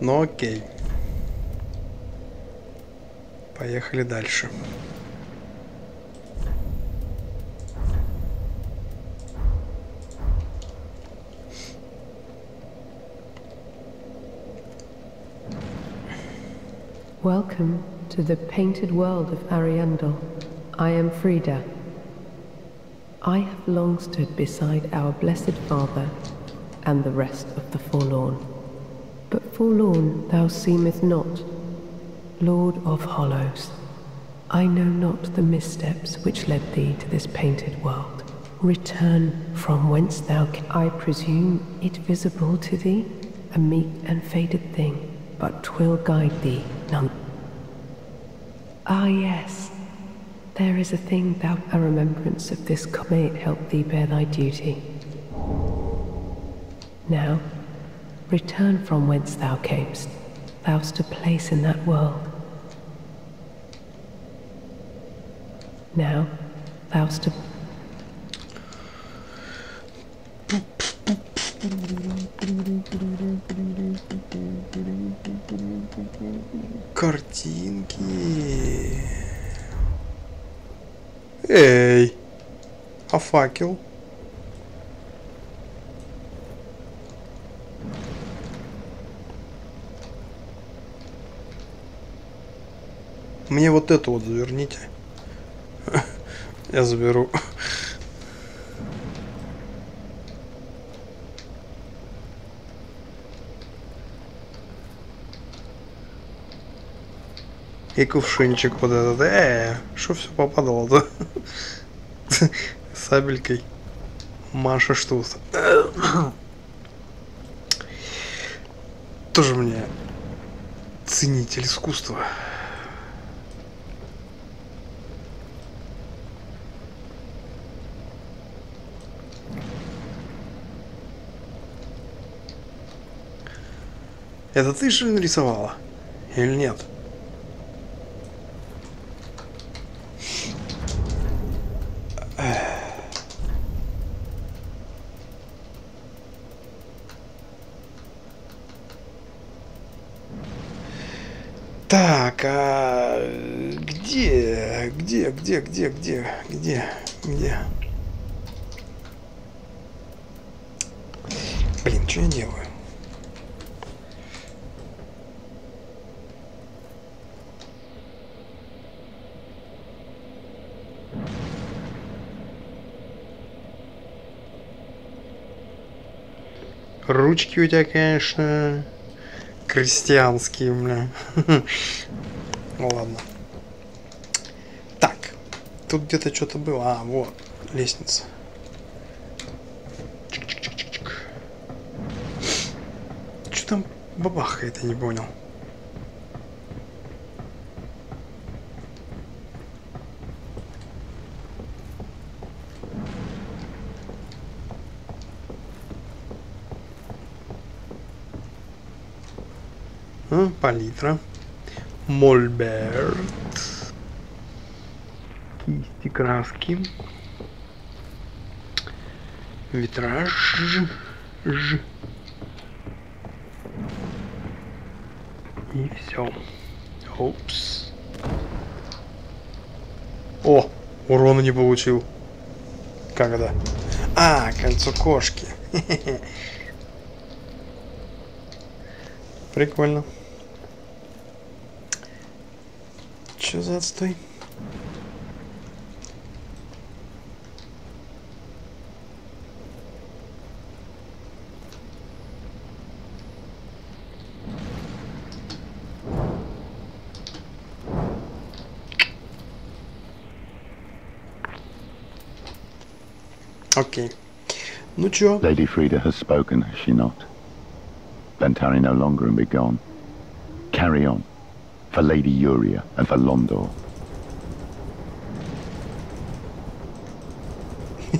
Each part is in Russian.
Ну окей. Поехали дальше. Welcome to the painted world of Ariandel. I am Frida. I have long stood beside our Blessed Father and the rest of the forlorn. Forlorn thou seemest not, Lord of Hollows. I know not the missteps which led thee to this painted world. Return from whence thou I presume it visible to thee, a meek and faded thing, but 'twill guide thee none. Ah, yes. There is a thing thou a remembrance of this may help thee bear thy duty. Now, return from whence thou camest. Thou'st a place in that world. Now, thou'st a Картинки. Эй, а факел? Мне вот эту вот заверните. Я заберу. И кувшинчик вот этот. Э, что все попадало-то? Сабелькой. Маша тут. Тоже мне ценитель искусства. Это ты ли нарисовала? Или нет? Так, а где, где, где, где, где, где, где? Блин, что я делаю? Ручки у тебя, конечно, крестьянские, бля. Ну ладно. Так, тут где-то что-то было. А, вот, лестница. Чик-чик-чик-чик. Что там бабахает, я не понял. А, палитра. Мольберт. Кисти краски. Витраж. Ж. И все. Опс. О, урона не получил. Это? А, кольцо кошки. Прикольно. was that thing? Lady Frida has spoken, has she not? Bantari no longer and be gone. Carry on For Lady Uria and for Londor.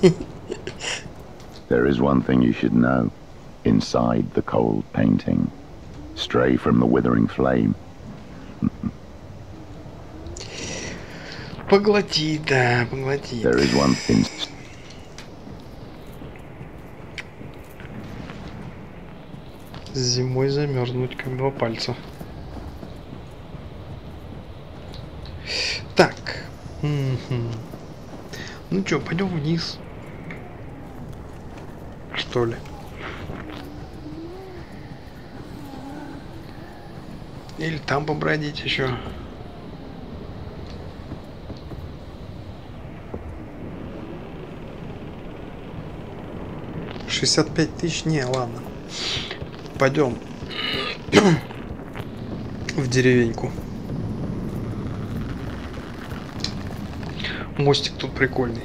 there is one thing you should know. Inside the cold painting. Stray from the withering flame. Поглоти, да, поглоти. There is one thing. Зимой замерзнуть, как два пальца. Ну чё, пойдем вниз. Что ли? Или там побродить еще. Шестьдесят пять тысяч? Не, ладно. Пойдем в деревеньку. Мостик тут прикольный.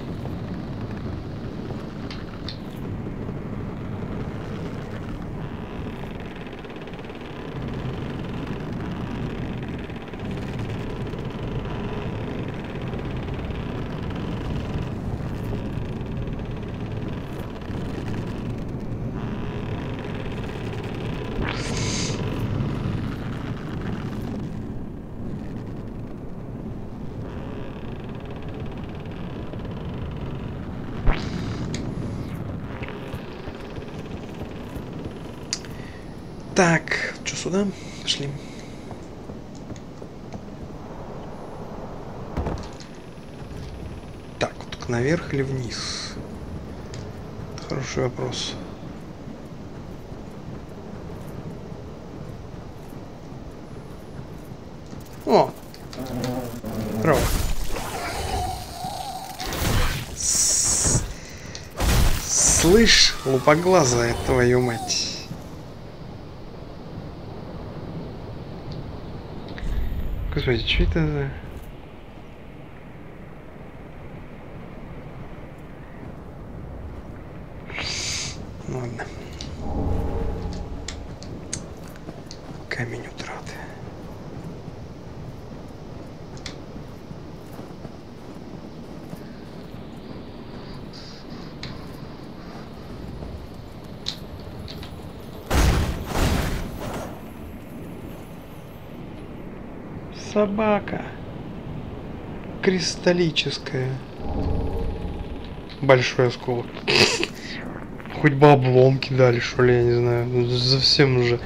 Так, что сюда? Пошли. Так, вот наверх или вниз? Это хороший вопрос. О! Здорово. С- Слышь, лупоглазая твою мать. Господи, что это за... Ладно. Камень утраты. Собака. Кристаллическая. Большой осколок. Хоть бы обломки дали, что ли, я не знаю. Ну, Совсем уже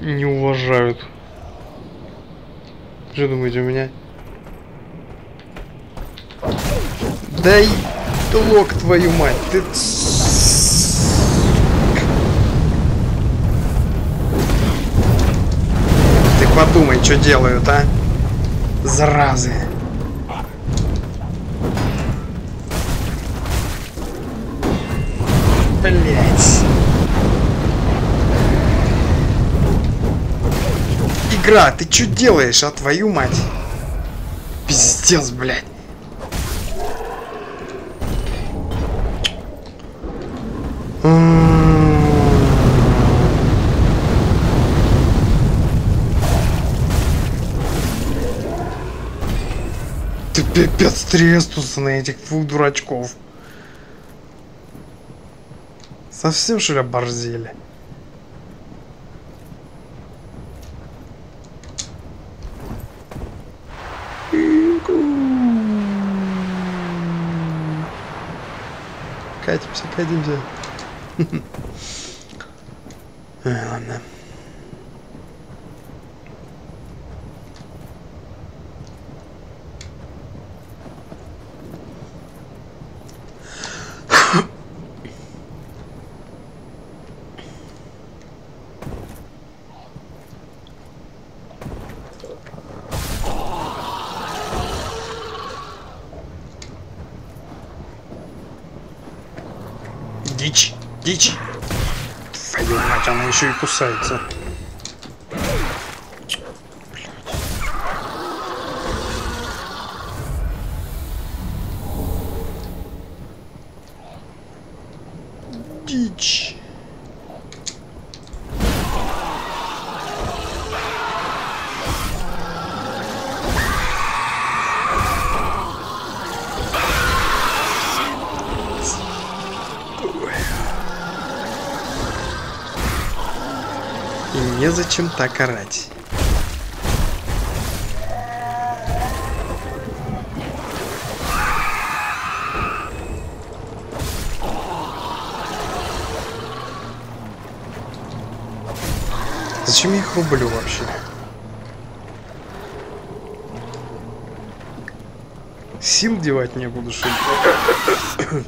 не уважают. Что думаете, у меня? Дай лок твою мать, ты... Ты подумай, что делают, а? Заразы. Игра, ты что делаешь, а твою мать? Пиздец, блядь. Ты пипец трестуса на этих двух дурачков. Совсем что ли оборзели? Катимся, катимся. Ай, ладно. Дичь. Твою мать, она еще и кусается. Незачем так орать. Зачем я их рублю вообще? Сил девать не буду, что ли?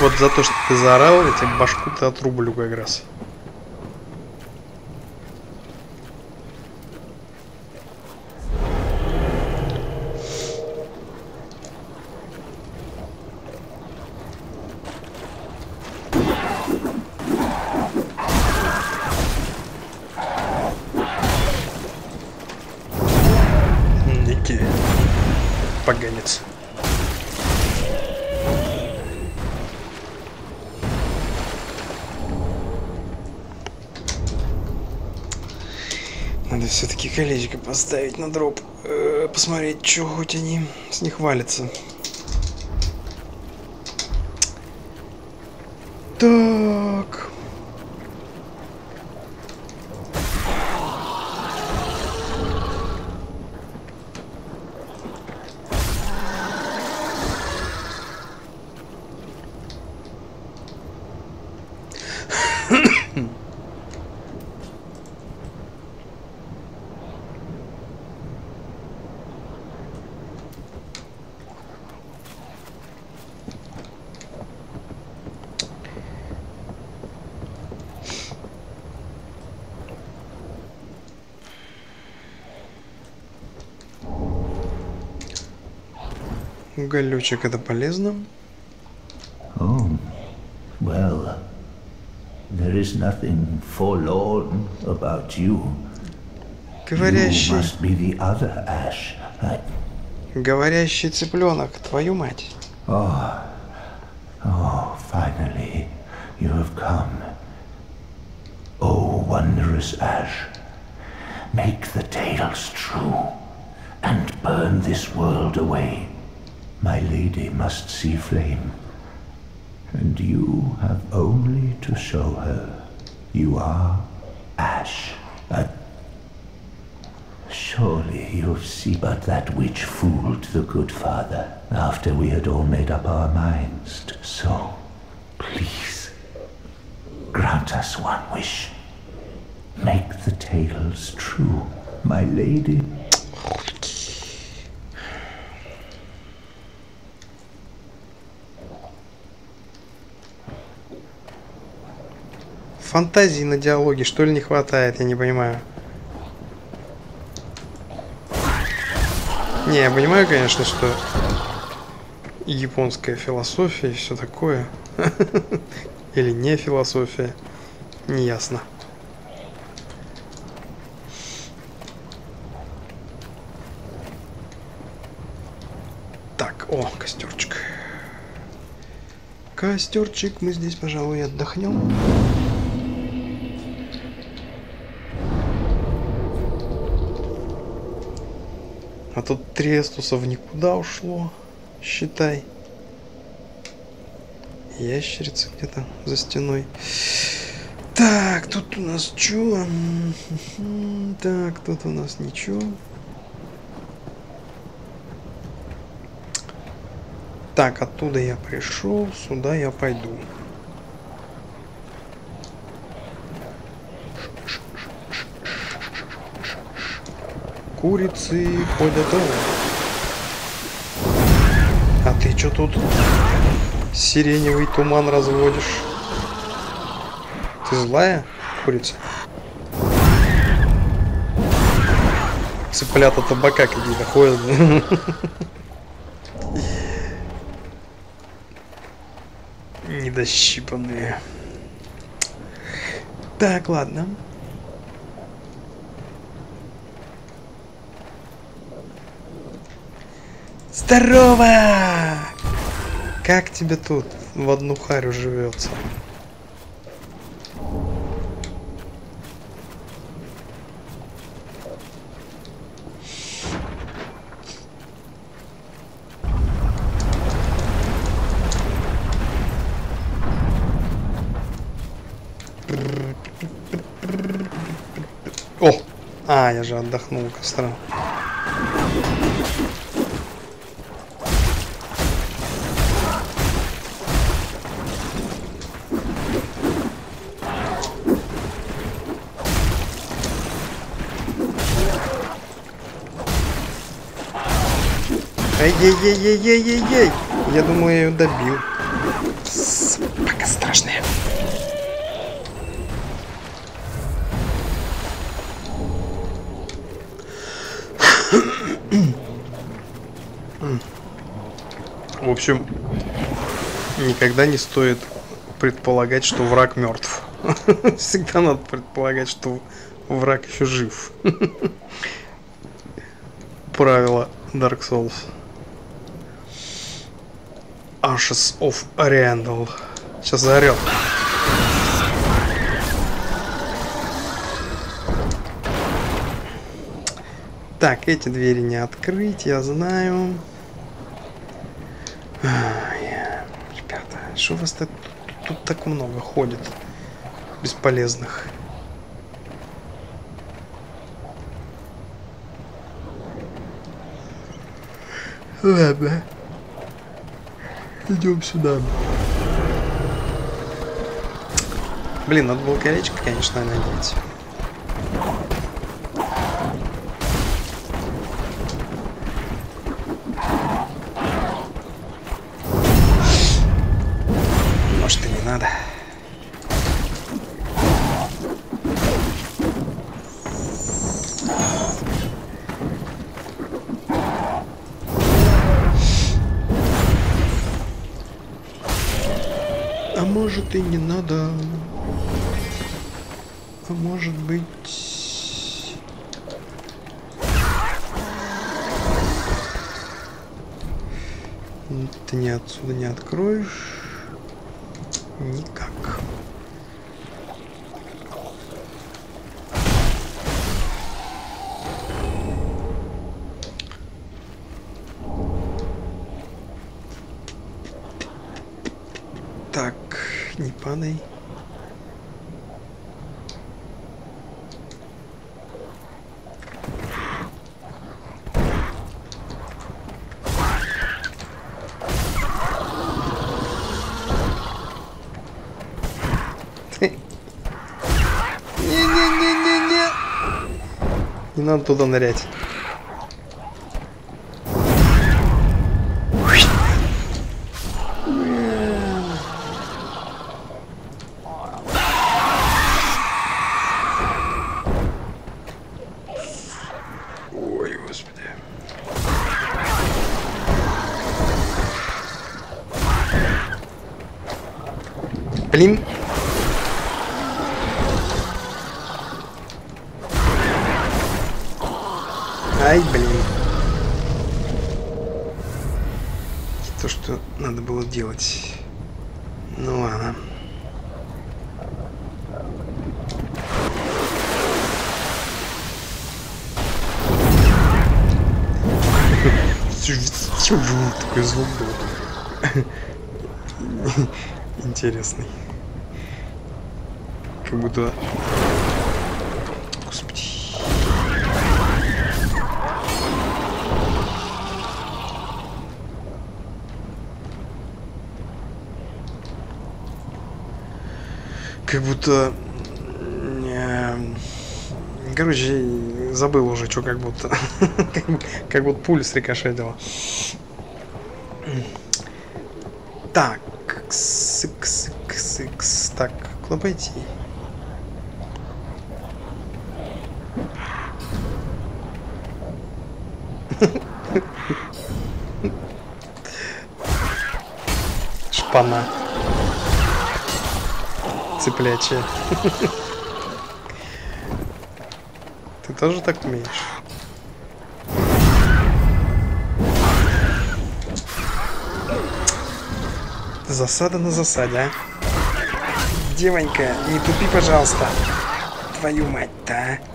Вот за то, что ты заорал, я тебе башку-то отрублю как раз. Колечко поставить на дроп. Э, посмотреть, что хоть они с них валятся. Так. Уголечек это полезно. Oh, well, there is nothing forlorn about you. You Говорящий, must be the other Ash. I, говорящий цыпленок, твою мать. oh, see flame, and you have only to show her you are Ash. A Surely you'll see but that which fooled the good father after we had all made up our minds. to- So, please, grant us one wish. Make the tales true, my lady. Фантазии на диалоге, что ли, не хватает, я не понимаю. Не, я понимаю, конечно, что японская философия и все такое. Или не философия. Неясно. Так, о, костерчик. Костерчик, мы здесь, пожалуй, отдохнем. А тут Трестуса в никуда ушло, считай. Ящерица где-то за стеной. Так, тут у нас чё? Так, тут у нас ничего. Так, оттуда я пришел, сюда я пойду. Курицы о. А ты чё тут сиреневый туман разводишь? Ты злая, курица? Цыплята табака какие-то ходят. Недощипанные. Так, ладно. Здорово! Как тебе тут в одну харю живется? О! А, я же отдохнул у костра. Ей-ей-ей-ей-ей-ей! Я думаю, я ее добил. Собака страшная. В общем, никогда не стоит предполагать, что враг мертв. Всегда надо предполагать, что враг еще жив. Правило Dark Souls. Ashes of Ariandel. Сейчас заорет. Так, эти двери не открыть, я знаю. Ай, ребята, что вас тут, тут так много ходит? Бесполезных. Ладно. Идем сюда. Блин, надо было колечко, конечно, надеть. И не надо. А может быть... Ты не отсюда не откроешь. Никак. Так, падай. Не-не-не-не-не. Не надо туда нырять. Будто... Господи. Как будто... эм, Короче, забыл уже, что как будто. как, бу- как будто пуля срикошетила. Так, кс, кс, кс, кс. Так, куда пойти? Шпана. Цыплячья. Ты тоже так умеешь? Засада на засаде, а? Девонька, не тупи, пожалуйста. Твою мать-то, а?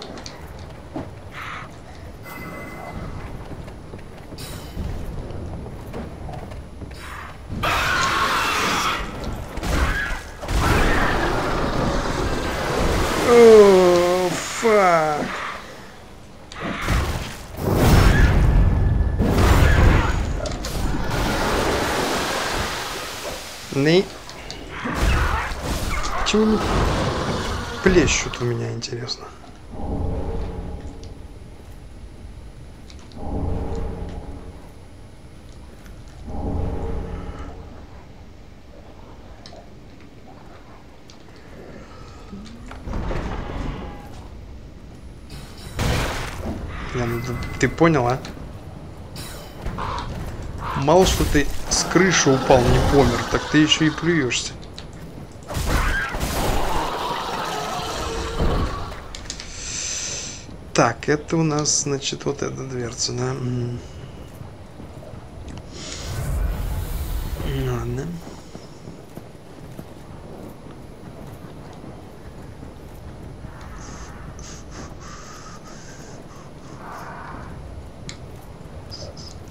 у меня интересно. Ну, ты понял, а? Мало что ты с крыши упал, не помер, так ты еще и плюешься. Так, это у нас, значит, вот эта дверца, да? М. Ладно.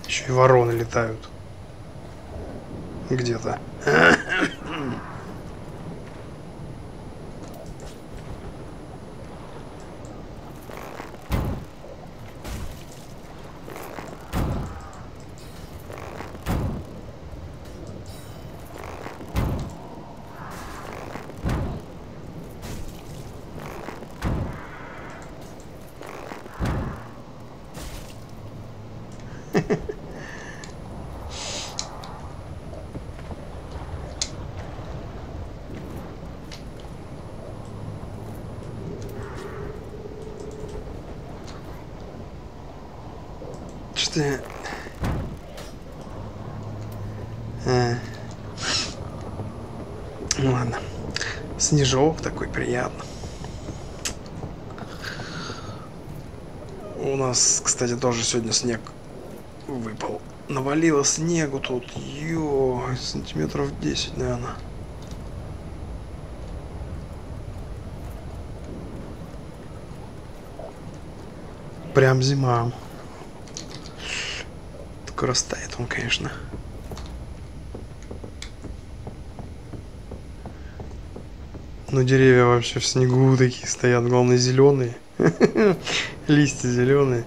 Еще и вороны летают. Где-то. Что я... А. Ну Ладно. Снежок такой приятный. У нас, кстати, тоже сегодня снег выпал. Навалило снегу тут. Ё, сантиметров 10, наверное. Прям зима. Только растает он, конечно. Но деревья вообще в снегу такие стоят, главное зеленые. Листья зеленые.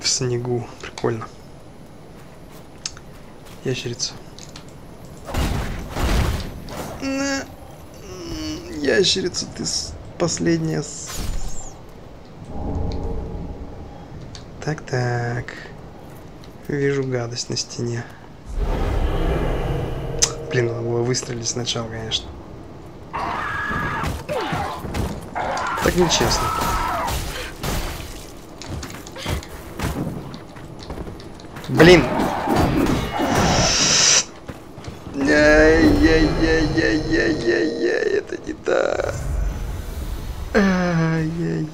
В снегу. Прикольно. Ящерица. Ящерица, ты последняя. Так-так. Вижу гадость на стене. Блин, надо было выстрелить сначала, конечно. Нечестно. Блин. Ай-яй-яй-яй-яй-яй-яй, это не так. Ай-яй-яй-яй-яй.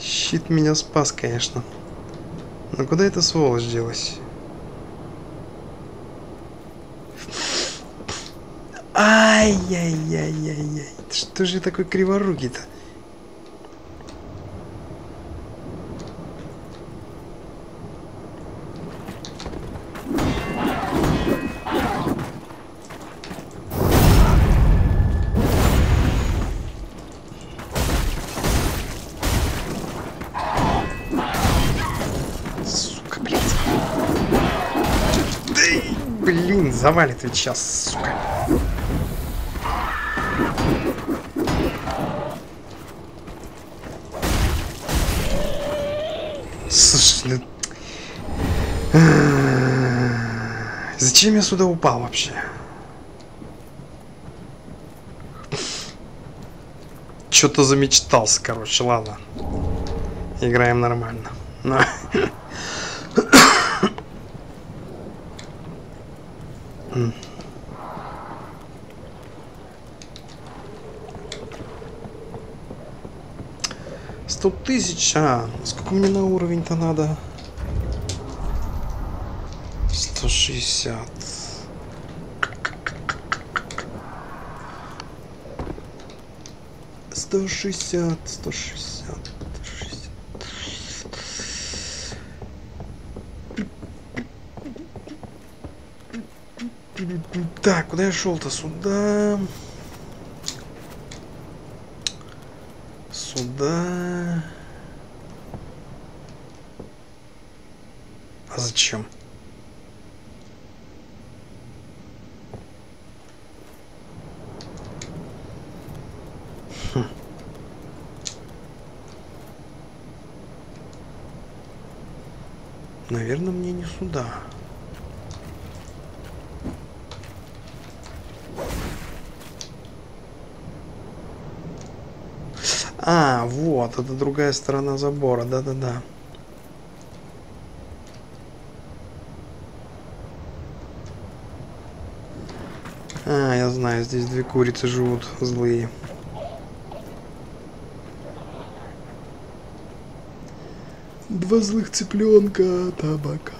Щит меня спас, конечно. Но куда эта сволочь делась? Ай-яй-яй-яй-яй. Что же такой криворукий-то? Завалит ведь сейчас, сука. Зачем я сюда упал вообще? Что-то замечтался, короче, ладно. Играем нормально. М. Сто тысяч, а, сколько мне на уровень-то надо? Сто шестьдесят. Сто шестьдесят, сто шестьдесят, сто шестьдесят. Так, куда я шел-то? Сюда. Сюда. А зачем? Хм. Наверное, мне не сюда. А, вот, это другая сторона забора, да-да-да. А, я знаю, здесь две курицы живут злые. Два злых цыпленка табака.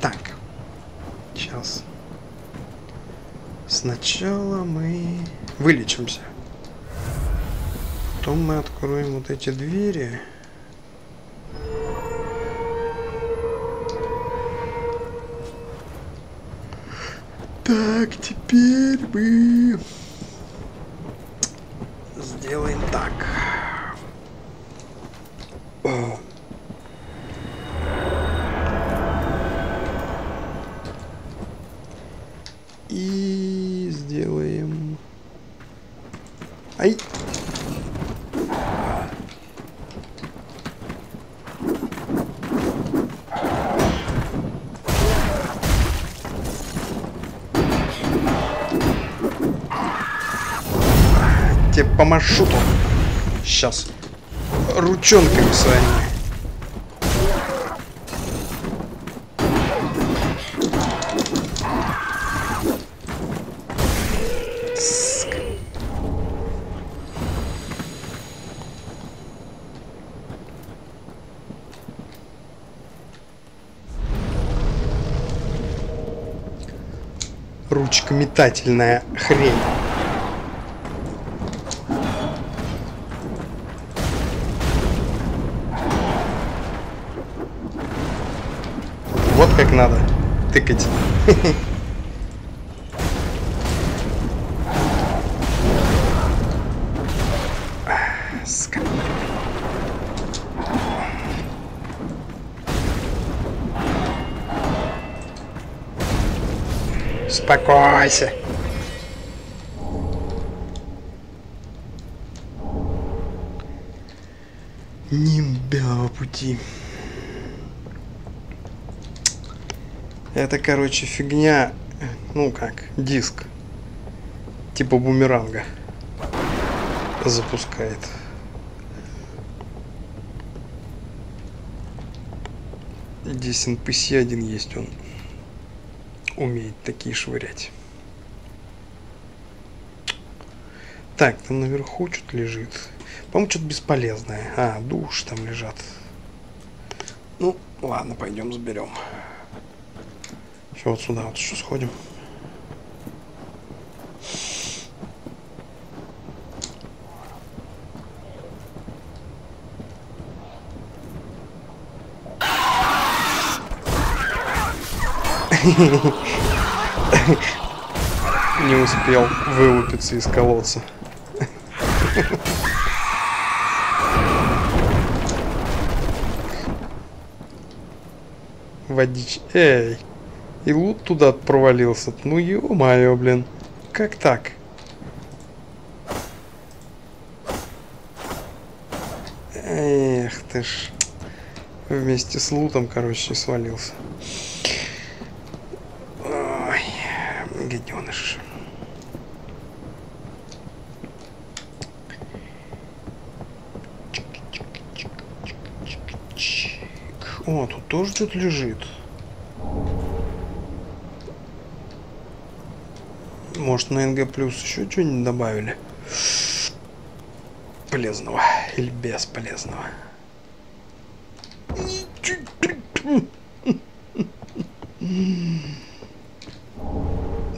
Так, сейчас. Сначала мы вылечимся. Потом мы откроем вот эти двери. Так, теперь мы сделаем так. О. И сделаем... Ай! Тут. Сейчас. Ручонками своими. Ручка метательная хрень. Вот как надо тыкать. Успокойся. Нимбя пути. Это, короче, фигня, ну как, диск, типа бумеранга запускает. Здесь NPC один есть, он умеет такие швырять. Так, там наверху что-то лежит. По-моему, что-то бесполезное. А, душ там лежат. Ну, ладно, пойдем заберем. Все, вот сюда вот еще сходим. Не успел вылупиться из колодца. Водич. Эй! И лут туда провалился. Ну ё-моё, блин. Как так? Эх ты ж. Вместе с лутом, короче, свалился. Ой, гаденыш. О, тут тоже что-то лежит. Может на НГ плюс еще что-нибудь добавили? Полезного или бесполезного?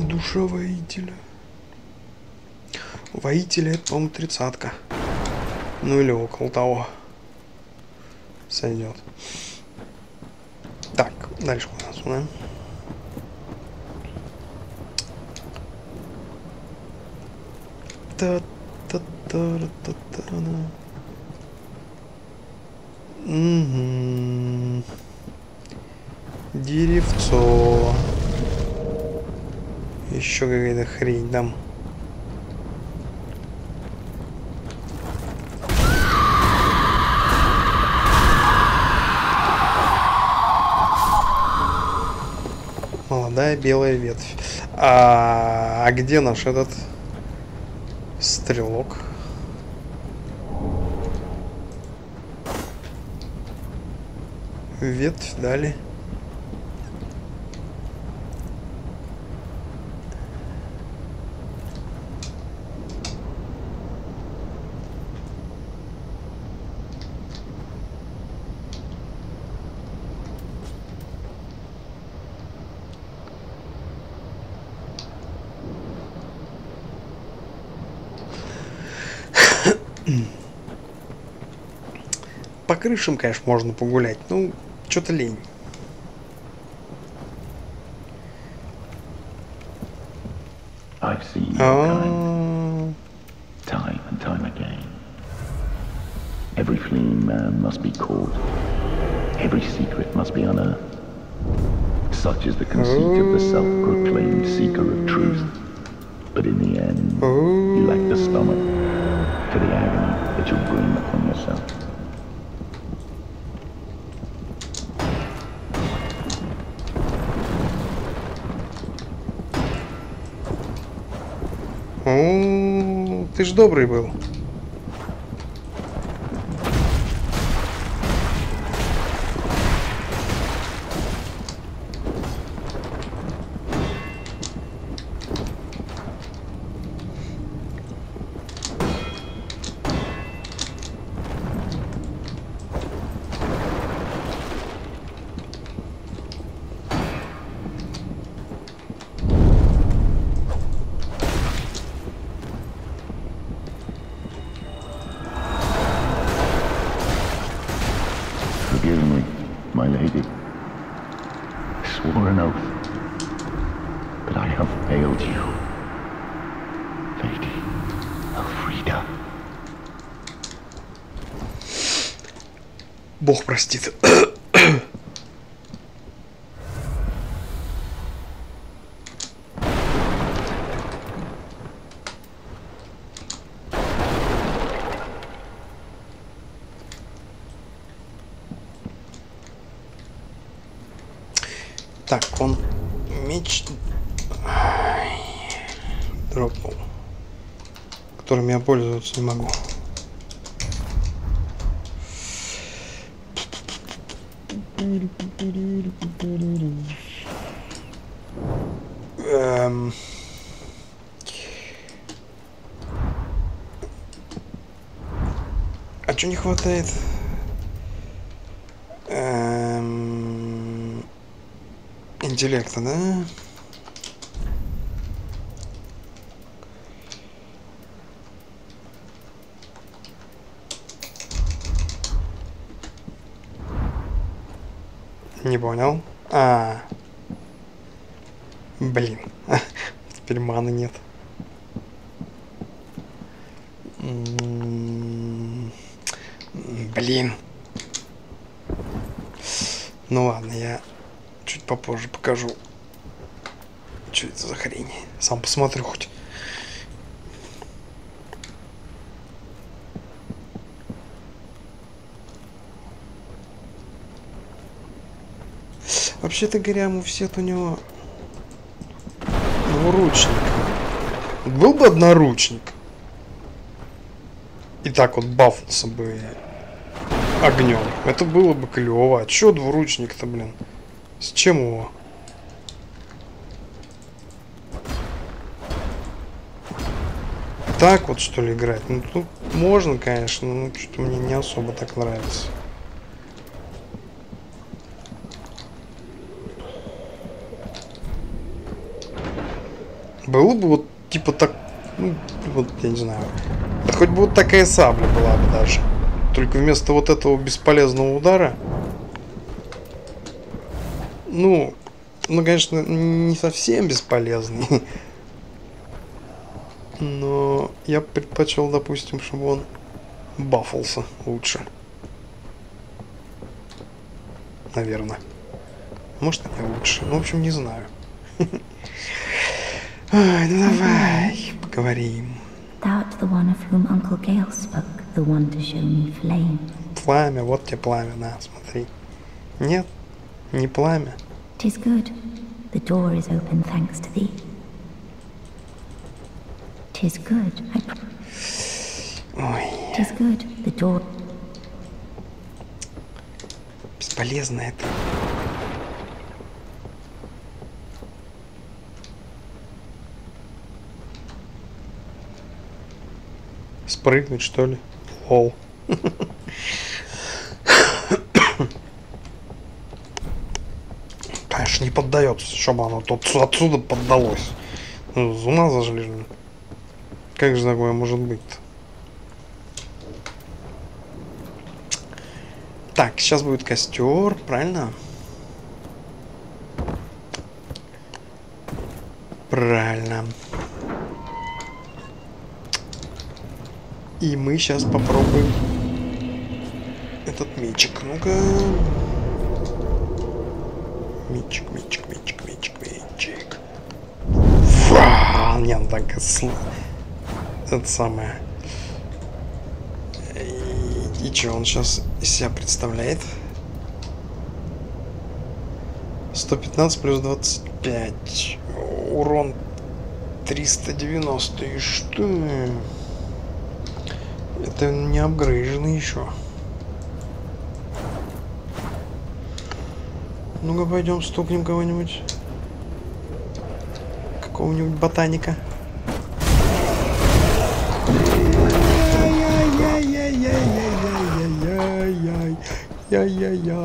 Душа воителя. Воителя это, по-моему, тридцатка. Ну или около того. Сойдет. Так, дальше у нас, та Угу. Деревцо. еще какая-то хрень там. Молодая белая ветвь. А, а где наш этот стрелок? Ветвь дали. крышам, конечно, можно погулять. Ну, что-то лень. I've seen А. your kind А, time and time again. Every fleeing man must be caught. Every secret must be unearthed. Such is the conceit of the self-proclaimed seeker of truth. But in the end, you lack the stomach for the agony that you bring ж добрый был. But I have failed you. Lady Elfrida. Бог простит. Так, он меч Ай, дропнул, которым я пользоваться не могу. Эм. А чё не хватает? Эм, Интеллекта, да? Не понял. А. Блин. Теперь маны нет. Блин. Ну ладно, я чуть попозже покажу. Что это за хрень? Сам посмотрю хоть. Вообще-то говоря, муфсет у него двуручник. Был бы одноручник. И так вот бафнулся бы огнем. Это было бы клево. А чё двуручник-то, блин? С чем его? Так вот что ли играть? Ну тут можно, конечно, но что-то мне не особо так нравится. Было бы вот типа так, ну, вот я не знаю. Да хоть бы вот такая сабля была бы даже. Только вместо вот этого бесполезного удара. Ну, ну, конечно, не совсем бесполезный. Но я предпочел, допустим, чтобы он бафался лучше. Наверное. Может, не лучше. Ну, в общем, не знаю. Ай, ну давай, поговорим. Thou art the one of whom Uncle Gale spoke, the one to show me flame. Пламя, вот тебе пламя, на, смотри. Нет, не пламя. Tis good. The door is open thanks to thee. Tis good. I Ой, Tis good. The door. бесполезно это. Спрыгнуть, что ли? Лол. Конечно, не поддается, чтобы оно тут отсюда поддалось. Ну, с ума зажили. Как же такое может быть-то? Так, сейчас будет костер, правильно? Правильно. И мы сейчас попробуем этот мечик. Ну-ка. Мечик, мечик, мечик, мечик, мечик. Фа! Не, ну так сл- Это самое. И, и что он сейчас из себя представляет? 115 плюс 25. Урон 390. И что? Это не апгрейженный еще. Ну-ка пойдем стукнем кого-нибудь. Какого-нибудь ботаника. Яй-яй-яй-яй-яй-яй-яй-яй.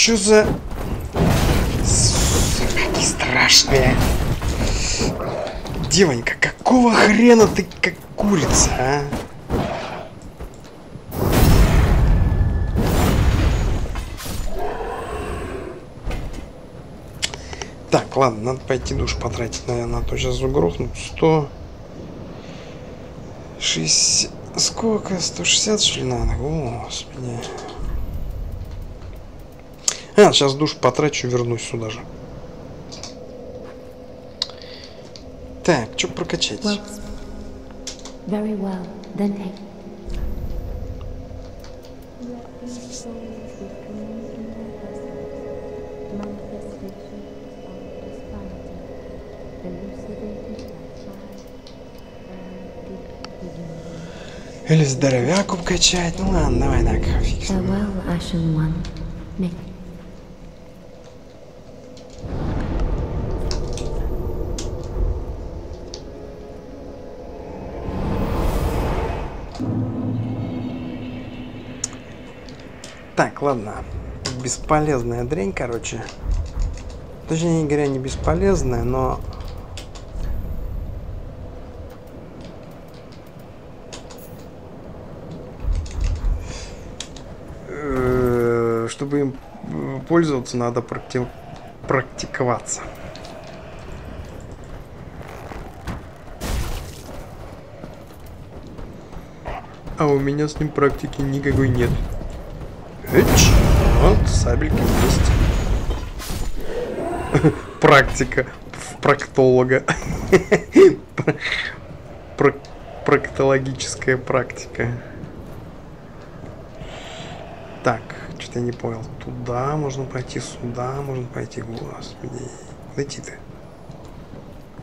Чё за... Сука, страшные. Девонька, какого хрена ты как курица, а? Так, ладно, надо пойти душ потратить, наверное, а то сейчас угрохнут. 100... 60... Сколько? 160, что ли, надо? Господи. А, сейчас душ потрачу, вернусь сюда же. Так, что прокачать? Very well. Then take. Или здоровяку качать. Ну ладно, давай так, фиг Так, ладно. Бесполезная дрянь, короче. Точнее говоря, не бесполезная, но... Э, Чтобы им пользоваться, надо практи- практиковаться. А у меня с ним практики никакой нет. Эч, вот сабельки есть. Практика в проктолога. Пр- пр- Проктологическая практика. Так, что-то я не понял. Туда можно пойти, сюда можно пойти. Господи, куда идти ты?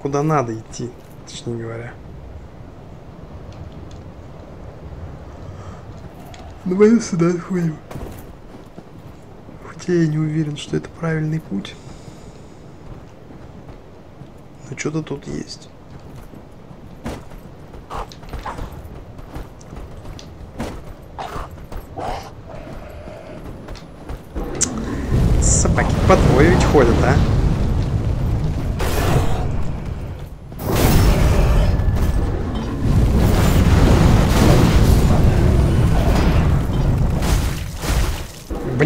Куда надо идти, точнее говоря. Давай сюда сходим. Хотя я не уверен, что это правильный путь. Но что-то тут есть. Собаки по ходят, а?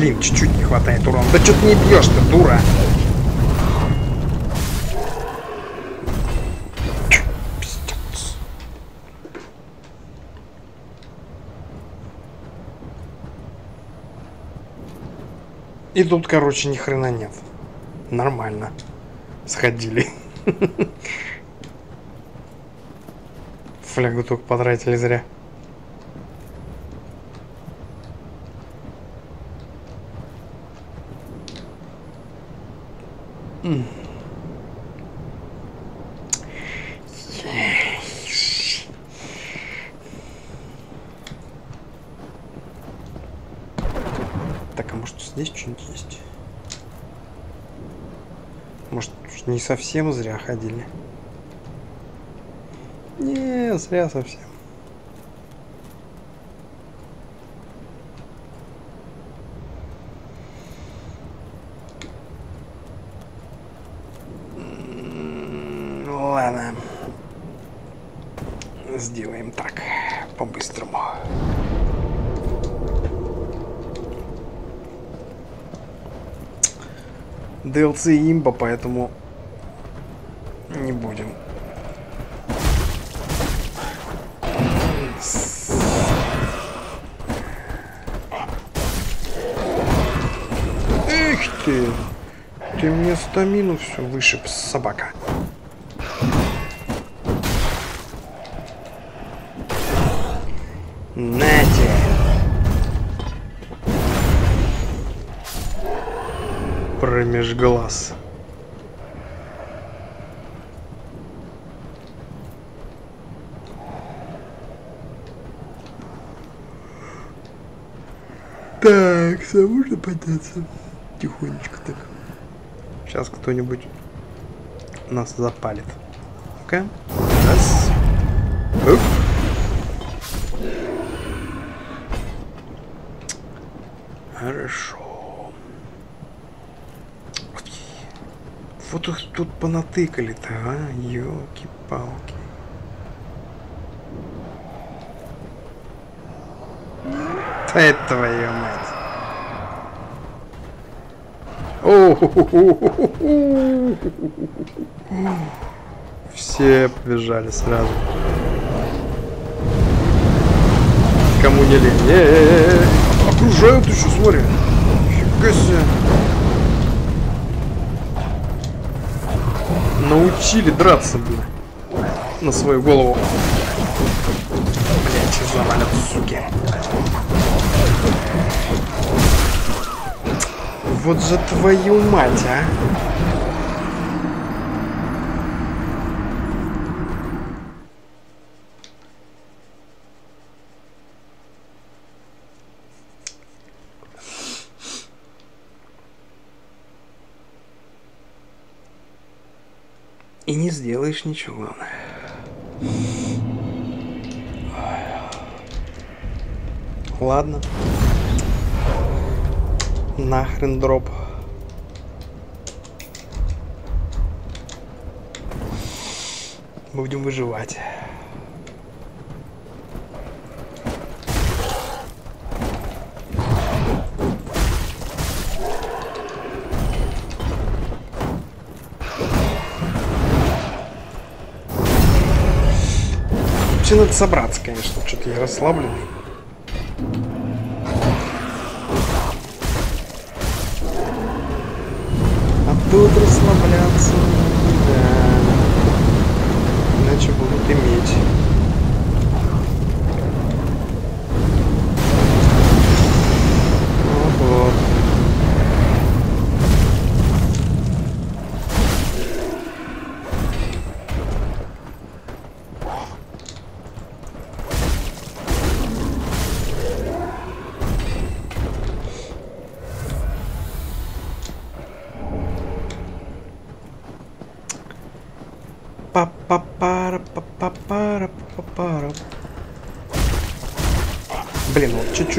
Блин, чуть-чуть не хватает урона. Да что ты не бьешь ты, дура? И тут, короче, ни хрена нет. Нормально. Сходили. Флягу только потратили зря. Так, а может здесь что-нибудь есть? Может, не совсем зря ходили? Не, зря совсем. М, Ладно. Сделаем так, по-быстрому. DLC имба, поэтому не будем. Эх ты! Ты мне стамину все вышиб, собака. Промеж глаз. Так, сюда можно подняться? Тихонечко так. Сейчас кто-нибудь нас запалит. Ну-ка. Раз. Оп. Хорошо. Ой. Вот их тут понатыкали-то, а? Ёлки-палки. Да это твою мать. Все побежали сразу. Кому не лень. Окружают еще, смотри. Фига себе. Научили драться, блин. На свою голову. Блять, сейчас завалят, суки. Вот же твою мать, а. И не сделаешь ничего. Ладно. Нахрен дроп. Будем выживать. Надо собраться, конечно, что-то я расслабленный. А тут расслабляться нельзя. Иначе будут иметь.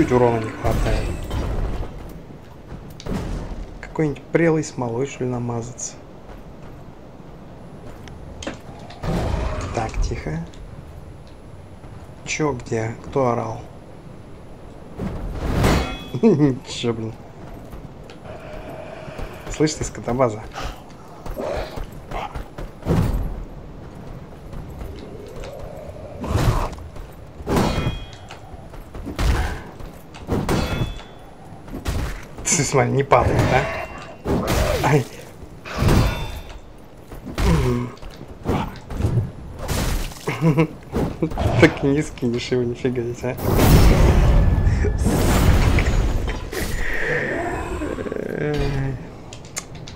Чуть-чуть урона не хватает. Какой-нибудь прелой смолой, что ли, намазаться. Так, тихо. Чё, где? Кто орал? Чё, блин? Слышь ты, скотобаза? Ты смотри, не падает, да? Ай. Так и не скинешь его, нифига себе.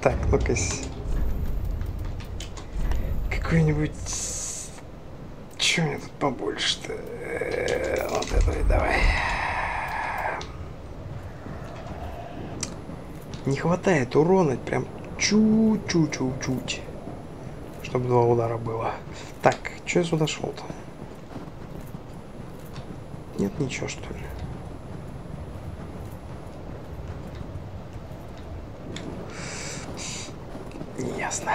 Так, ну-ка. Какой-нибудь... Че мне тут побольше-то? Вот это давай. Не хватает урона прям чуть-чуть-чуть-чуть. Чтобы два удара было. Так, что я сюда шел-то? Нет ничего, что ли? Ясно.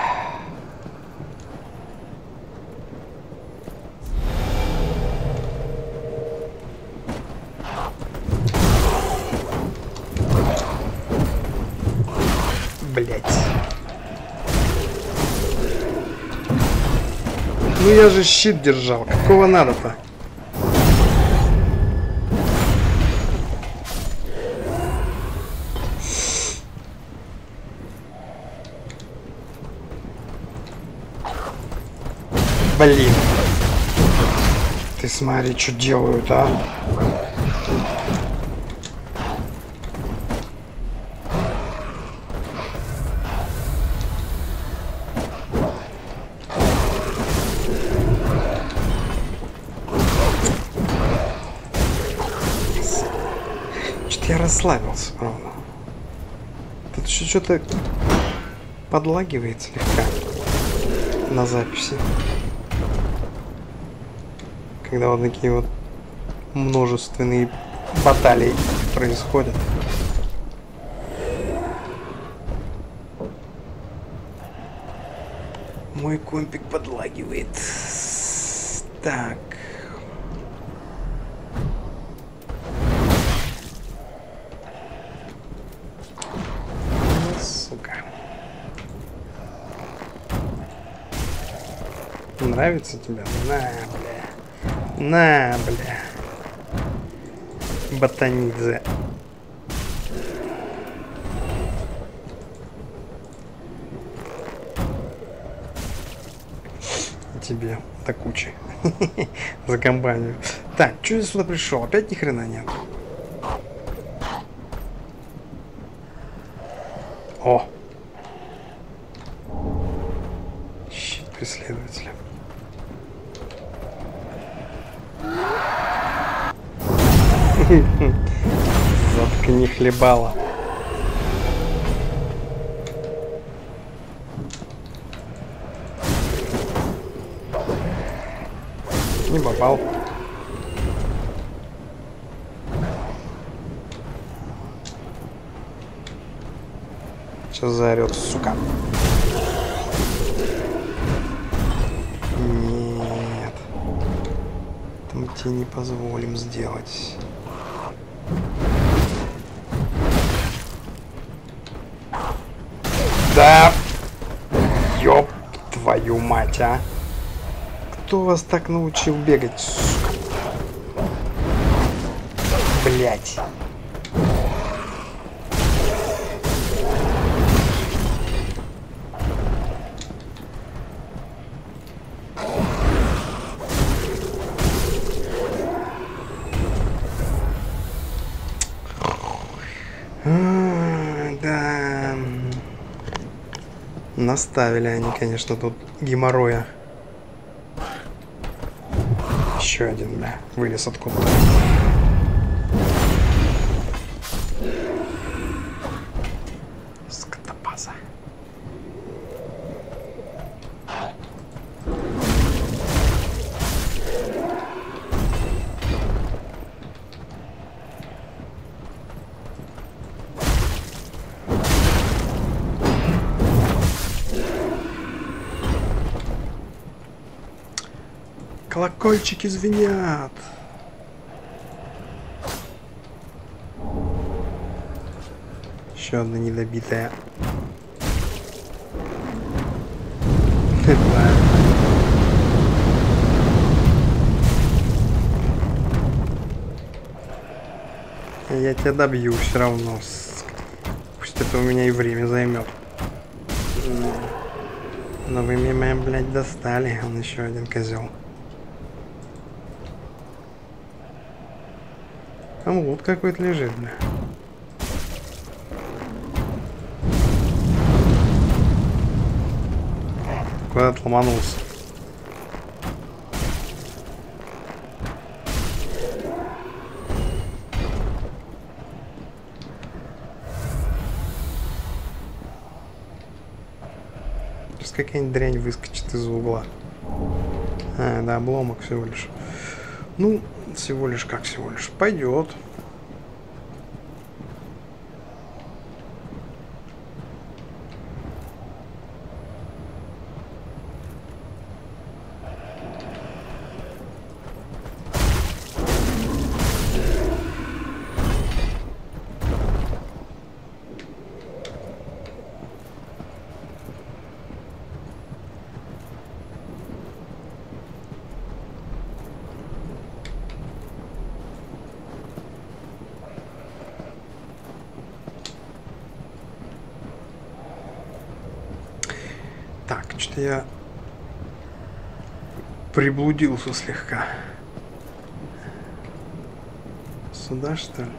Блять. Ну я же щит держал. Какого надо-то? Блин. Ты смотри, что делают, а? Расслабился, правда. Тут еще что-то подлагивает слегка на записи. Когда вот такие вот множественные баталии происходят. Мой компик подлагивает. Так. Нравится тебе? На, бля. На, бля. Ботанидзе. Тебе до кучи. За компанию. Так, что я сюда пришел? Опять ни хрена нет. О! Щит преследователя. Хлебала. Не попал. Сейчас заорет, сука. Нет. Это мы тебе не позволим сделать. Мать, а. Кто вас так научил бегать, сука? Блять. Наставили они, конечно, тут геморроя. Еще один, бля, вылез откуда-то. Колокольчики звенят. Еще одна недобитая. Я тебя добью все равно. сука. это у меня и время займет. Но вы меня, блядь, достали. Он еще один козел. Там лут какой-то лежит, бля. Куда-то ломанулся. Сейчас какая-нибудь дрянь выскочит из угла. А, да, обломок всего лишь. Ну, всего лишь как всего лишь. Пойдет. Что-то я приблудился слегка. Сюда, что ли?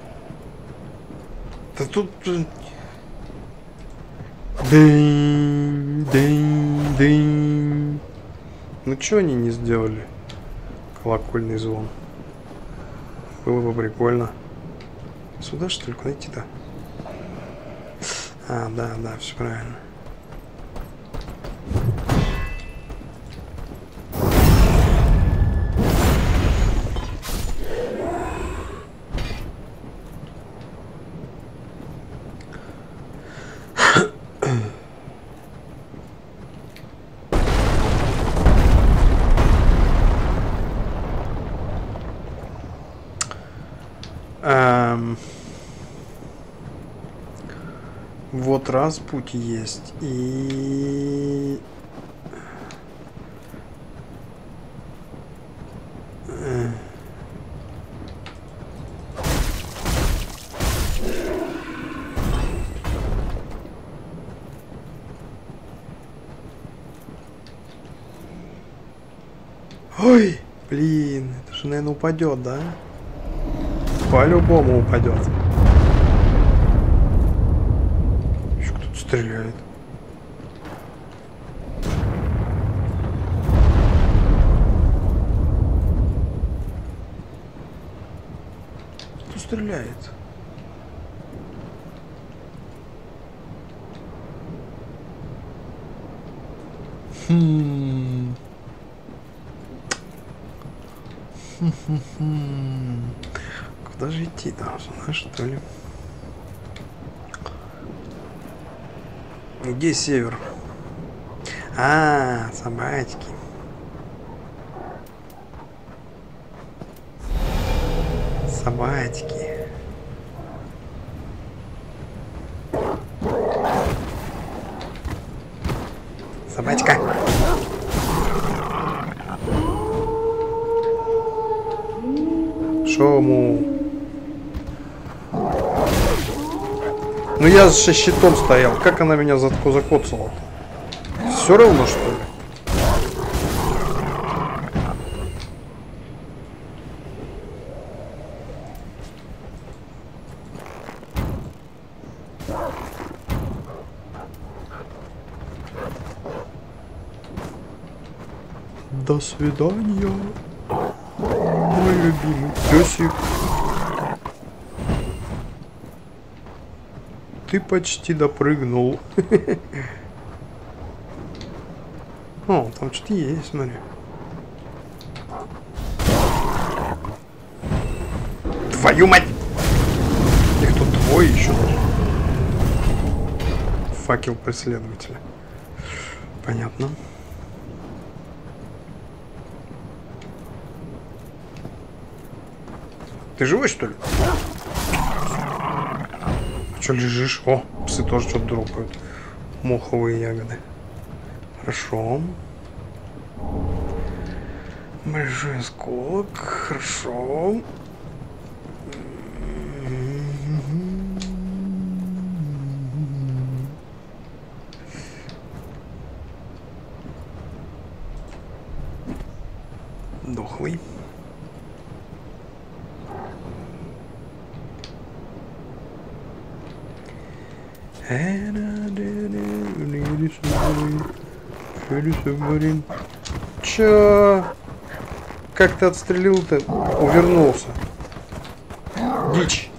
Да тут... Дынь, дынь, дынь. Ну что они не сделали? Колокольный звон. Было бы прикольно. Сюда, что ли? Куда идти-то? А, да, да, все правильно. Эм, Вот раз путь есть. И... Ой, блин, это же, наверное, упадет, да? По-любому упадет. Еще кто-то стреляет. Кто стреляет? Хм. Хм-хм-хм. Куда же идти должна, что ли? Где север? А, собачки. Собачки. Ну я со щитом стоял. Как она меня затко закоцала? Все равно что ли? До свидания, мой любимый песик. Ты почти допрыгнул. О, там что-то есть, смотри. Твою мать! Их тут двое еще. Факел преследователя. Понятно. Ты живой, что ли? Че лежишь? О, псы тоже что-то дропают. Моховые ягоды. Хорошо. Большой осколок. Хорошо. Чё? Как ты отстрелил-то? Увернулся. Дичь.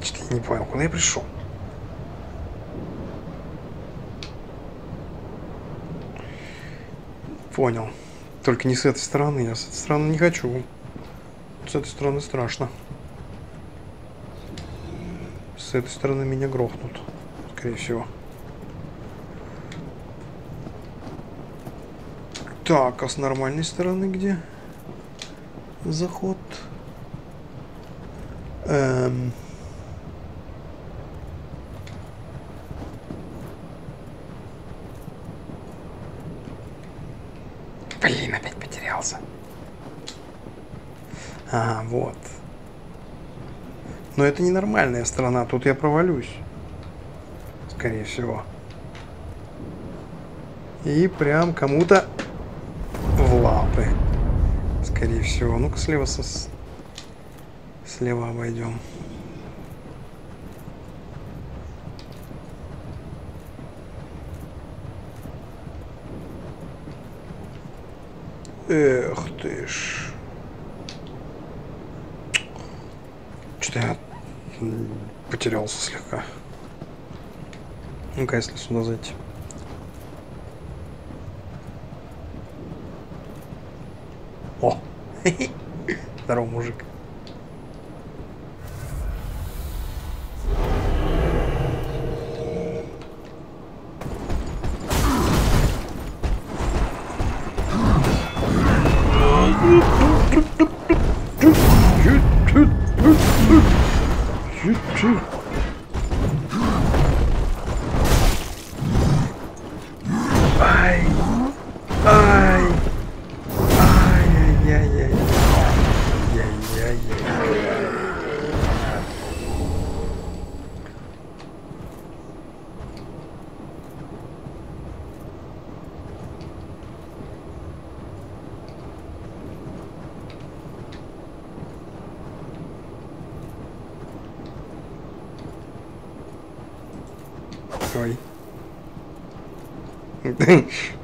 Что-то я не понял, куда я пришел. Понял. Только не с этой стороны. Я с этой стороны не хочу. С этой стороны страшно. С этой стороны меня грохнут. Скорее всего. Так, а с нормальной стороны где? Заход. Эм... Блин, опять потерялся. А, вот. Но это ненормальная страна, тут я провалюсь. Скорее всего. И прям кому-то в лапы. Скорее всего. Ну-ка слева со... Слева обойдем. Эх ты ж. Что-то я потерялся слегка. Ну-ка, если сюда зайти. О! Здорово, мужик.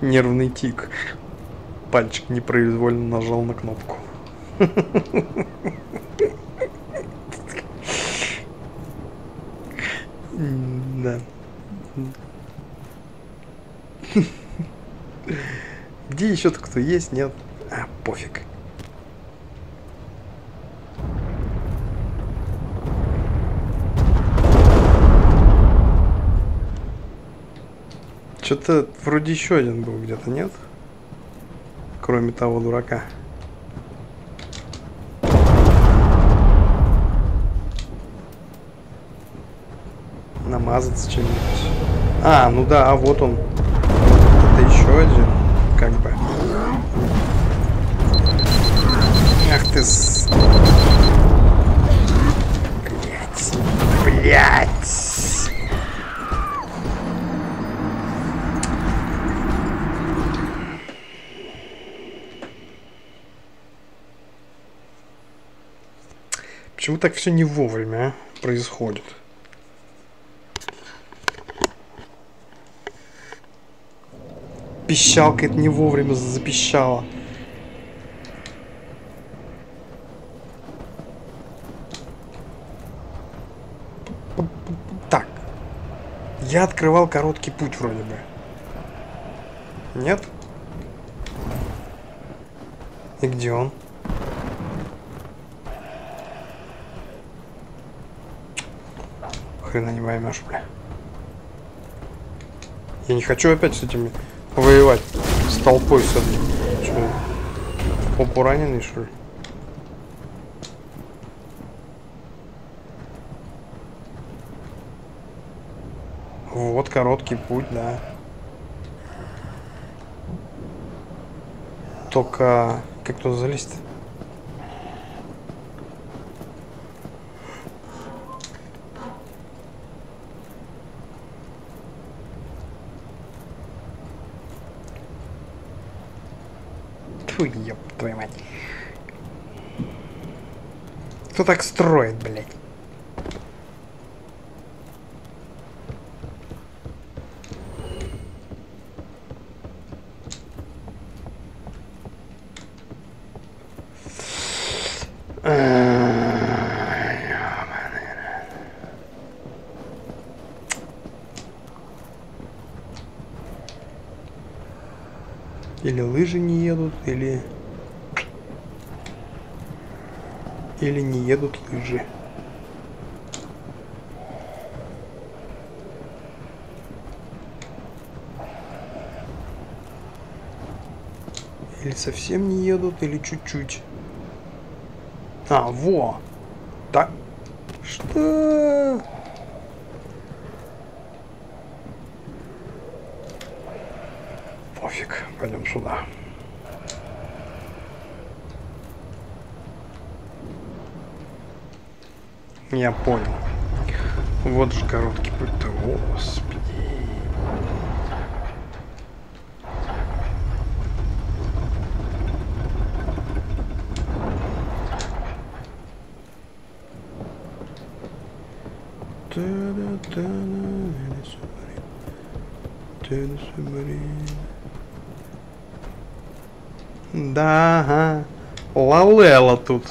Нервный тик. Пальчик непроизвольно нажал на кнопку. Да. Где еще-то кто есть? Нет. А, пофиг. Что-то вроде еще один был где-то, нет? Кроме того дурака. Намазаться чем-нибудь. А, ну да, а вот он. Это еще один, как бы. Ах ты с... Блять. Блять. Почему так все не вовремя а, происходит? Пищалка это не вовремя запищала. Так. Я открывал короткий путь вроде бы. Нет? И где он? Хрена не поймешь, бля. Я не хочу опять с этими воевать. С толпой с этой. Чё? Попу раненый, что ли? Вот короткий путь, да. Только как туда залезть? -то? Фу, ёб твою мать. Кто так строит, блядь? Или лыжи не едут, или... Или не едут лыжи. Или совсем не едут, или чуть-чуть. А, во! Так. Что? Пофиг, пойдем сюда. Я понял. Вот же короткий путь-то, господи. Тут.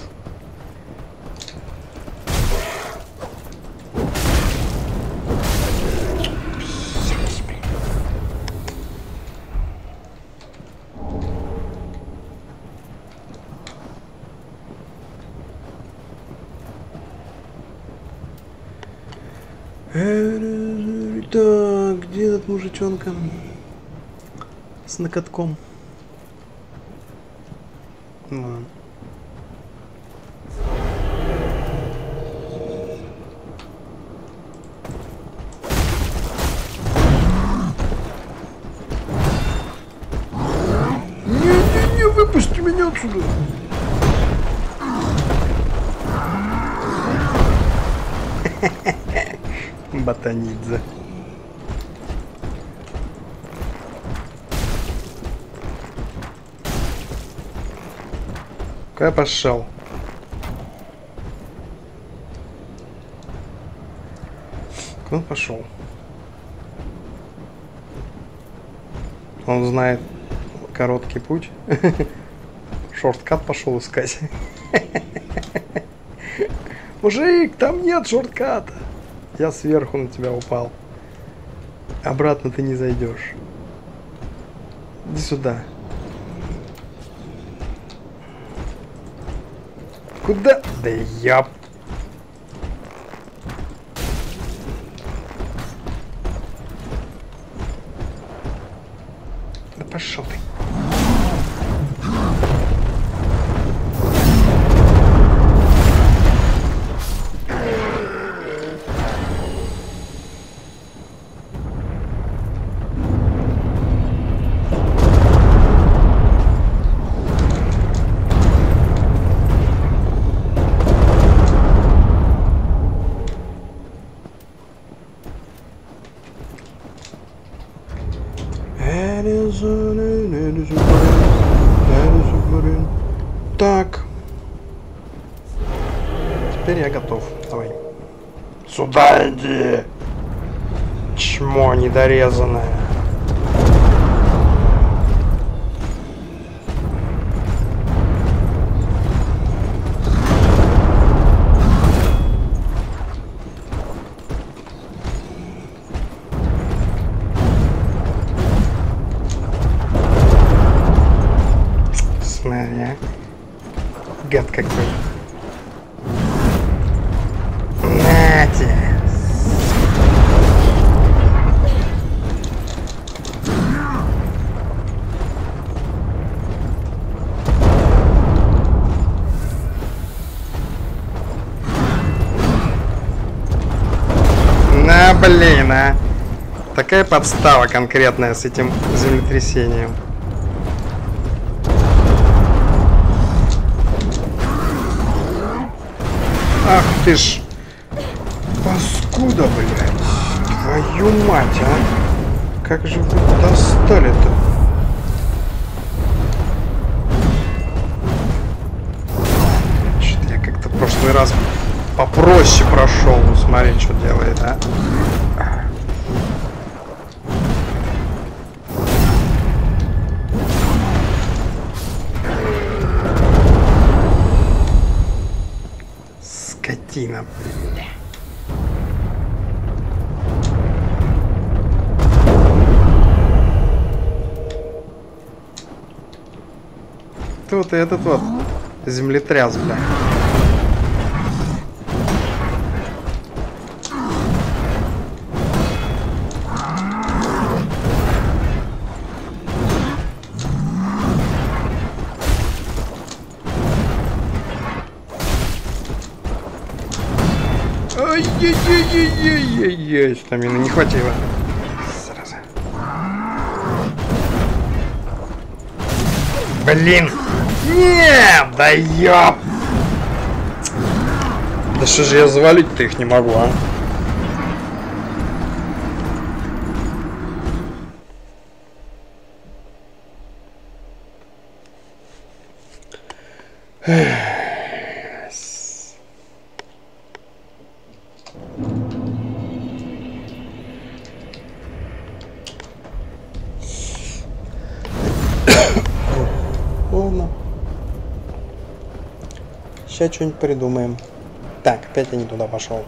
Так, где этот мужичонка? С накатком. Ладно. Куда пошел? Он пошел? Он знает короткий путь. Шорткат пошел искать. Мужик, там нет шортката. Я сверху на тебя упал. Обратно ты не зайдешь. Иди сюда. Куда? Да я... Чмо блин, а. Такая подстава конкретная с этим землетрясением. Ах ты ж. Паскуда, блядь. Твою мать, а. Как же вы достали-то? Что-то я как-то в прошлый раз попроще прошел. Ну, смотри, что делает, а. Бля. Тут этот вот землетряс, бля. Стамина не хватило. Сразу. Блин. Нет, да ёп. Да что же я завалить-то их не могу, а? Ладно. Сейчас что-нибудь придумаем. Так, опять я не туда пошел.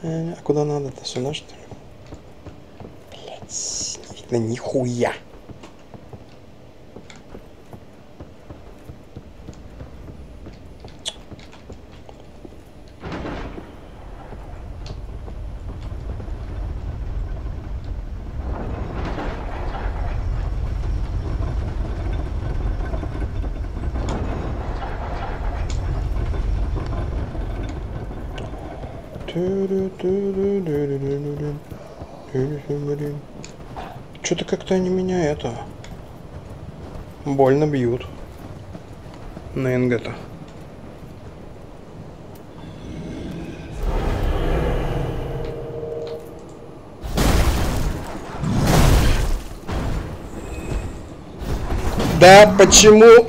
Э, А куда надо-то? Сюда, что ли? Блять, не видно нихуя. Что-то как-то они меня это... Больно бьют. На НГ-то. Да почему...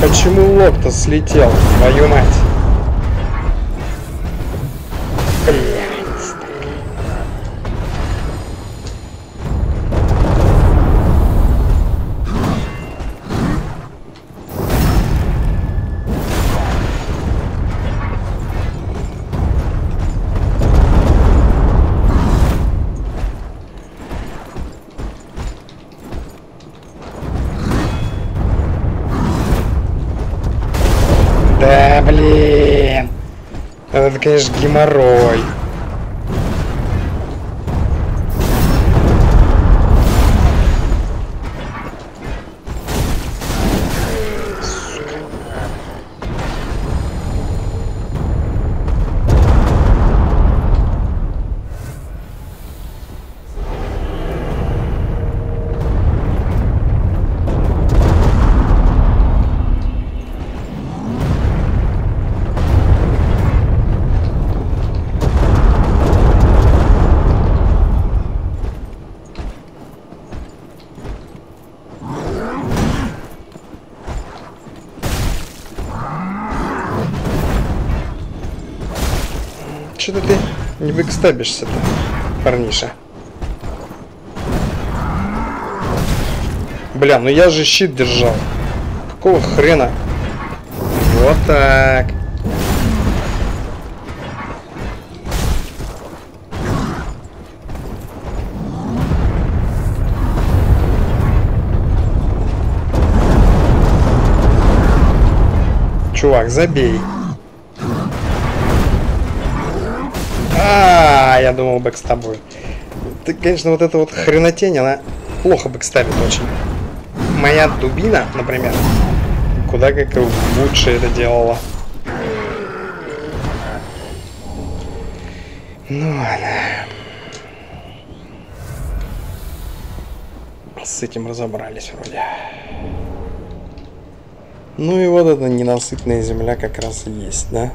Почему лоб-то слетел, твою мать? Конечно, геморрой. Не бэкстабишься-то, парниша. Бля, ну я же щит держал. Какого хрена? Вот так. Чувак, забей. Я думал backstab. Ой. Ты, конечно, вот эта вот хренотень, она плохо backstab ит очень. Моя дубина, например, куда как лучше это делала. Ну ладно. С этим разобрались вроде. Ну и вот эта ненасытная земля как раз и есть, да?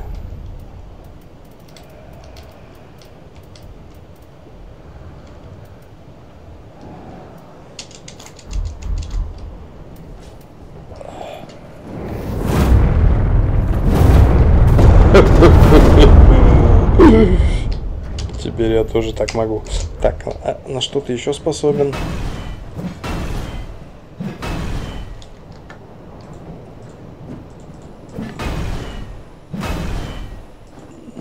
Тоже так могу. Так, а на что ты еще способен?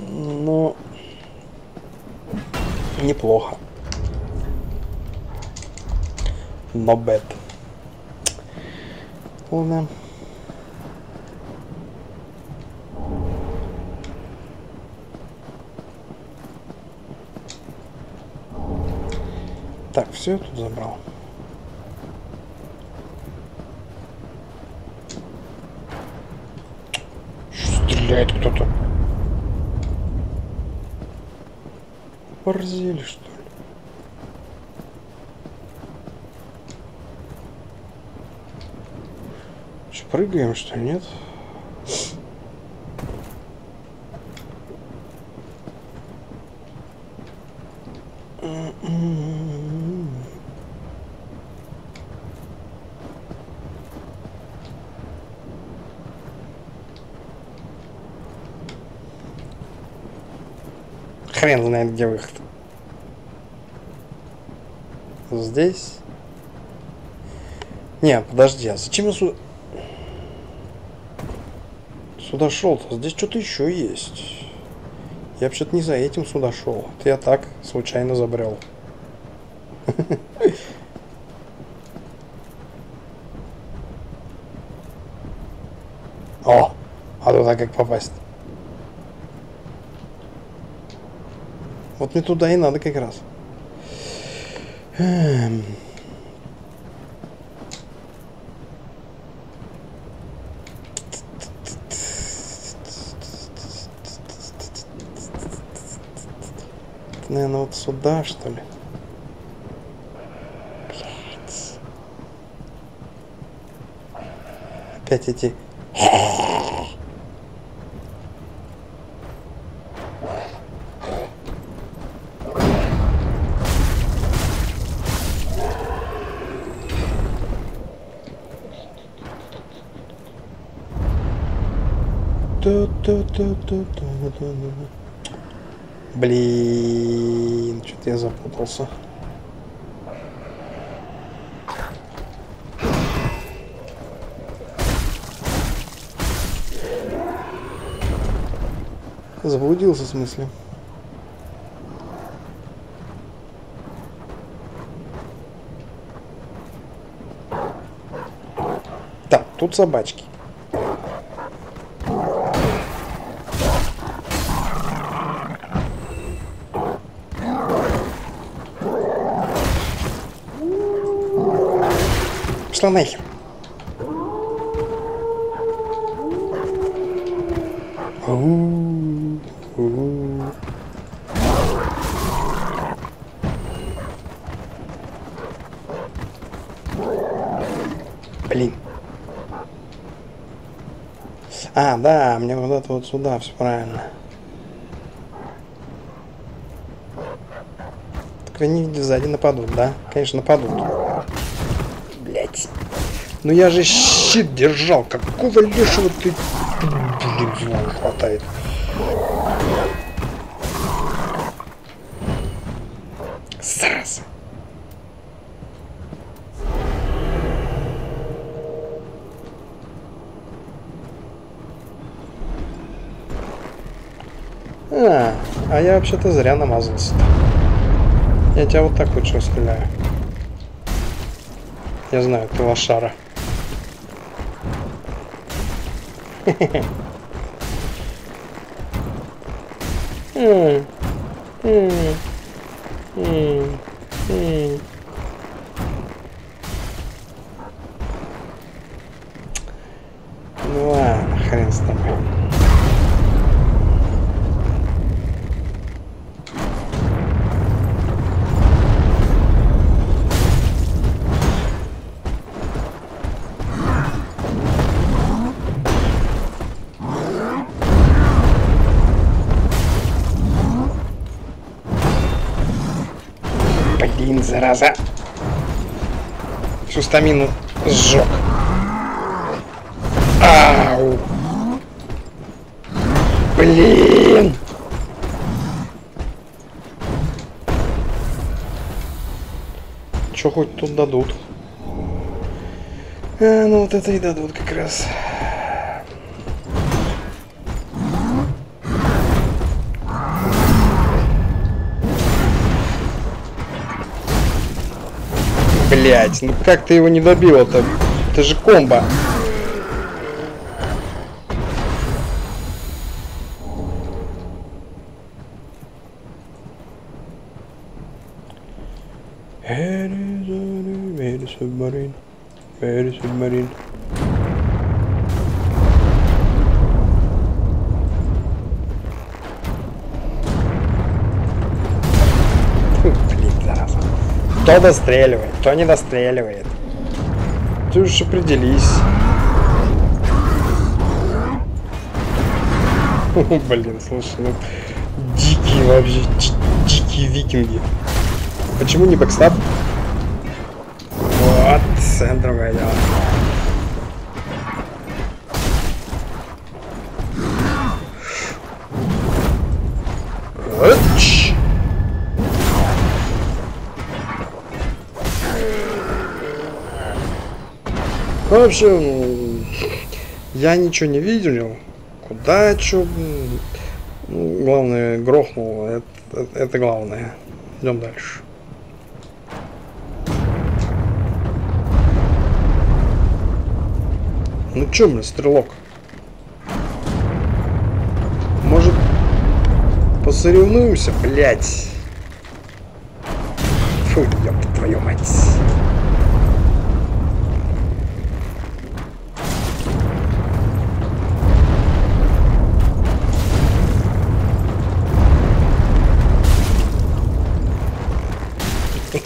Ну, неплохо. No bad. Ладно. Так, все я тут забрал. Стреляет кто-то. Борзели, что ли? Что, прыгаем, что нет знает, где выход. Здесь? Не, подожди, а зачем я сюда... Сюда шел-то? Здесь что-то еще есть. Я вообще-то не за этим сюда шел. Это я так случайно забрел. О! А туда как попасть? Вот мне туда и надо как раз. Эм. Наверное, вот сюда, что ли? Блять. Опять эти... Блин, что-то я запутался. Заблудился в смысле. Так, тут собачки. Нахер. Ау, ау. Блин. А, да, мне вот это вот сюда, все правильно. Так они сзади нападут, да? Конечно, нападут. Ну я же щит держал. Какого лешего ты... Блин, не хватает. Зараза. А, а я вообще-то зря намазался. -то. Я тебя вот так лучше стреляю. Я знаю, ты лошара. Ну стамину сжег. Ау. Блин. Что хоть тут дадут? А, ну вот это и дадут как раз. Блять, ну как ты его не добил-то? Это же комбо. Submarine. Very submarine. Кто достреливает, кто не достреливает. Ты уж определись. Блин, слушай, ну дикие вообще, ди- дикие викинги. Почему не backstab? Вот, центровое дело. В общем, я ничего не видел. Куда, что... Ну, главное, грохнул. Это, это- главное. Идем дальше. Ну чё, блин, стрелок? Может, посоревнуемся, блядь? Фу, ёпта твою мать.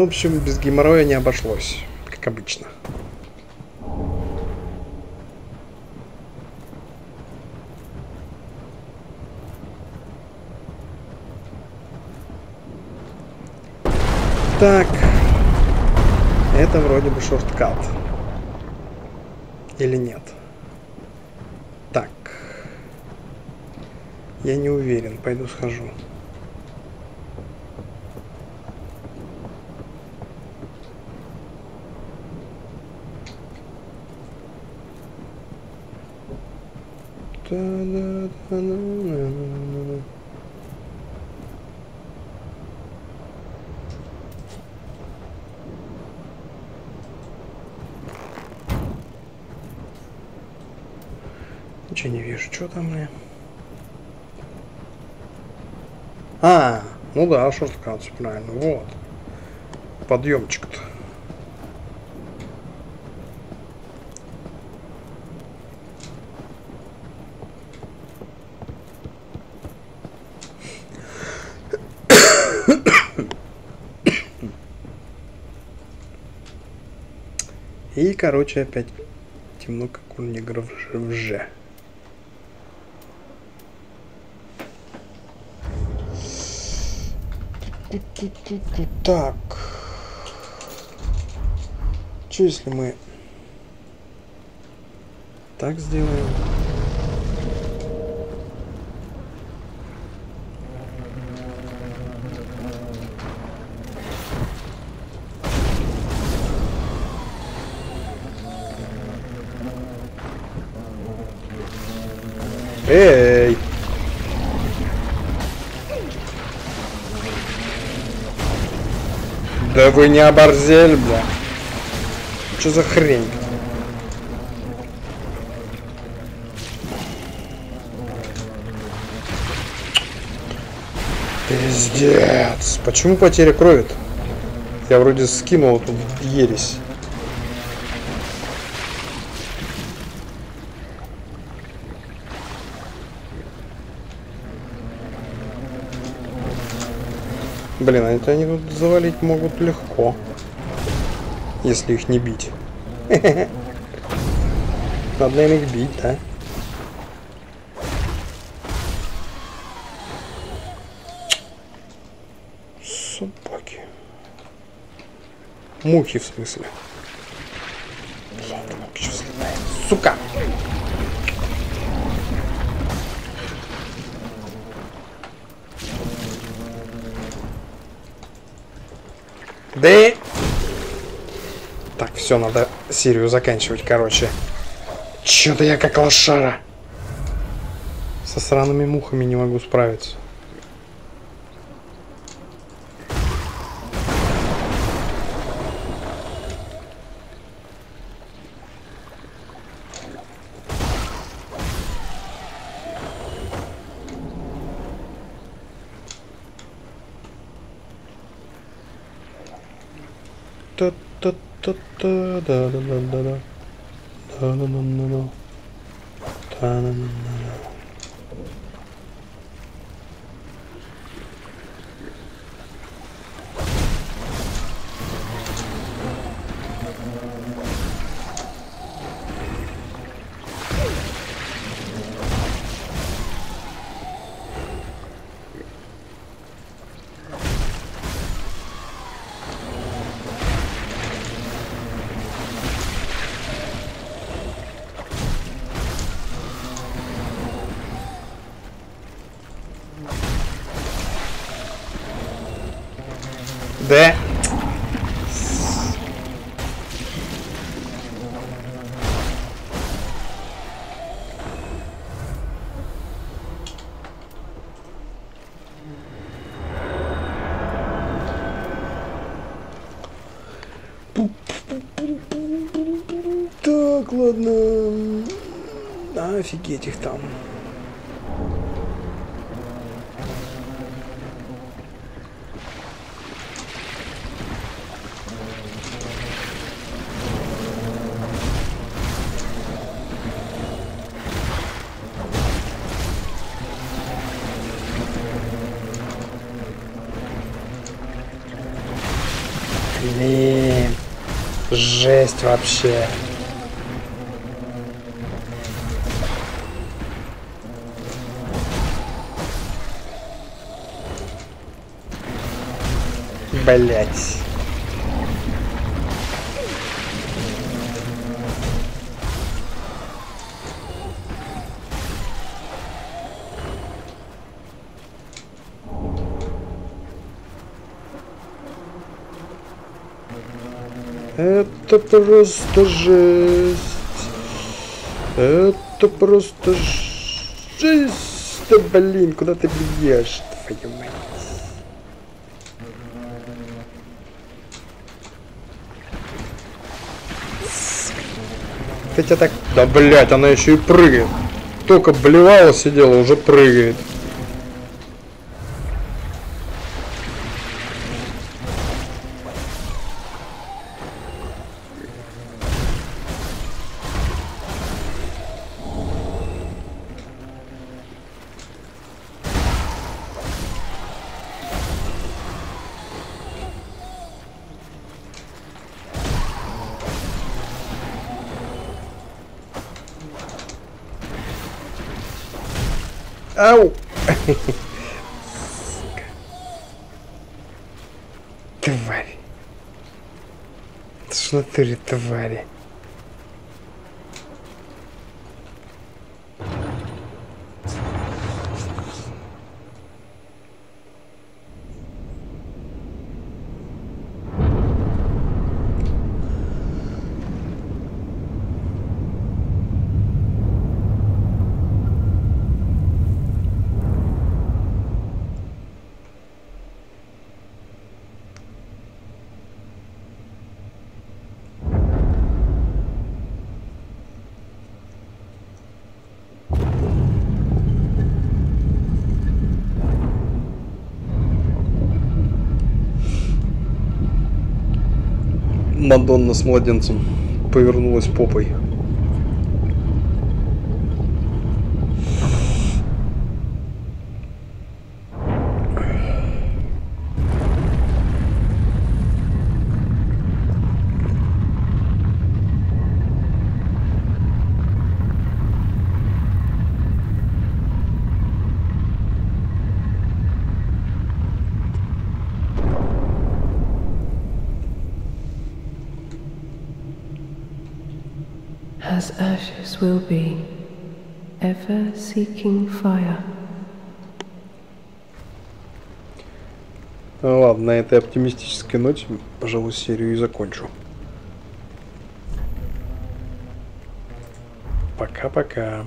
Ну, в общем, без геморроя не обошлось, как обычно. Так. Это вроде бы шорткат. Или нет? Так. Я не уверен. Пойду схожу. Ничего не вижу. Что там мне? А, ну да, шорткат, правильно. Вот. Подъемчик-то. И, короче, опять темно, как у негров в Ж. Ку-ку-ку-ку. Так. Что если мы так сделаем? Вы не оборзели, бля. Что за хрень? Пиздец. Почему потеря крови -то? Я вроде скинул тут ересь. Блин, а это они тут завалить могут легко. Если их не бить. Надо, наверное, их бить, да? Собаки. Мухи, в смысле. Сука! Да Так, все, надо серию заканчивать, короче. Чё-то я как лошара. Со сраными мухами не могу справиться. da da da da Жесть Это просто жесть. Это просто жесть. Да блин, куда ты бьешь, твою мать. Хотя так... Да блять, она еще и прыгает. Только блевала сидела, уже прыгает. Ау! Сука. Тварь. Это ж в натуре твари. Мадонна с младенцем повернулась попой. as ashes will be, ever seeking fire. Ну ладно, на этой оптимистической ноте, пожалуй, серию и закончу. Пока-пока.